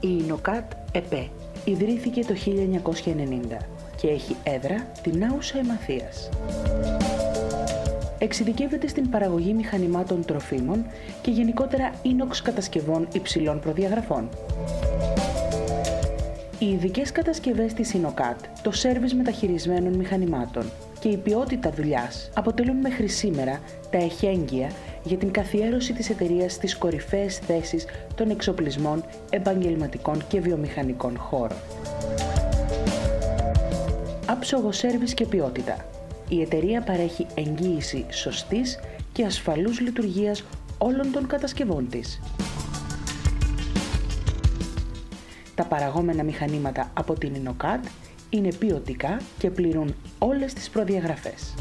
Ινοκάτ ΕΠΕ. Ιδρύθηκε το 1990 και έχει έδρα την Άουσα Εμαθίας. Εξειδικεύεται στην παραγωγή μηχανημάτων τροφίμων και γενικότερα ίνοξ κατασκευών υψηλών προδιαγραφών. Οι ειδικές κατασκευές της Ινοκάτ, το σέρβις μεταχειρισμένων μηχανημάτων και η ποιότητα δουλειάς αποτελούν μέχρι σήμερα τα εχέγγυα για την καθιέρωση της εταιρείας στις κορυφαίες θέσεις των εξοπλισμών, επαγγελματικών και βιομηχανικών χώρων. Άψογο σέρβις και ποιότητα. Η εταιρεία παρέχει εγγύηση σωστής και ασφαλούς λειτουργίας όλων των κατασκευών της. Τα παραγόμενα μηχανήματα από την Ινοκάτ είναι ποιοτικά και πληρούν όλες τις προδιαγραφές.